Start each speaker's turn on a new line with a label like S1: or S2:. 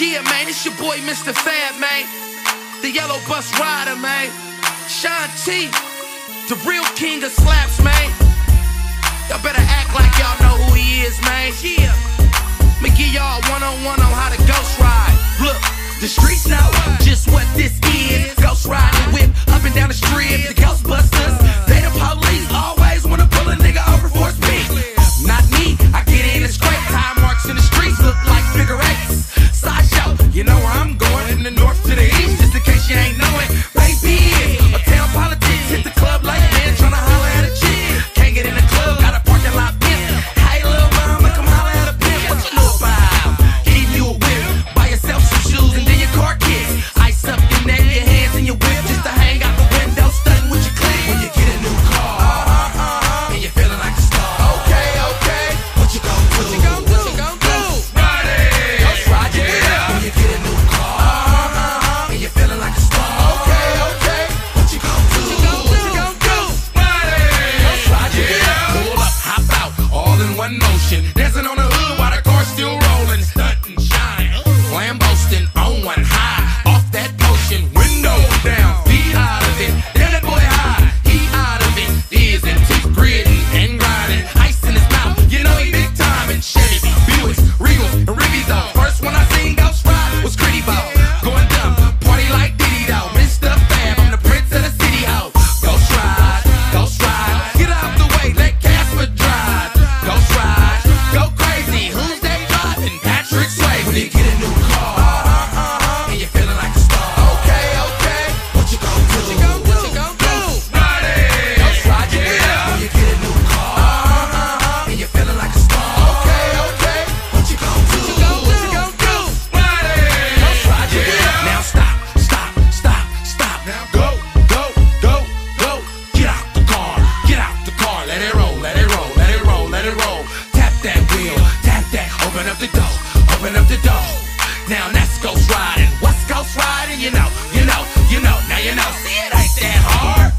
S1: Yeah, man, it's your boy Mistah F.A.B., man. The yellow bus rider, man. Sean T, the real king of slaps, man. Y'all better act like y'all know who he is, man. Yeah. Me give y'all one on one on how to ghost ride. Look, the streets know just what this is. Ghost riding whip up and down the strip. The Ghostbusters, go, go, go, go. Get out the car, get out the car. Let it roll, let it roll, let it roll, let it roll. Tap that wheel, tap that. Open up the door, open up the door. Now let's go riding, West Coast riding. You know, you know, you know. Now you know. See it ain't that hard.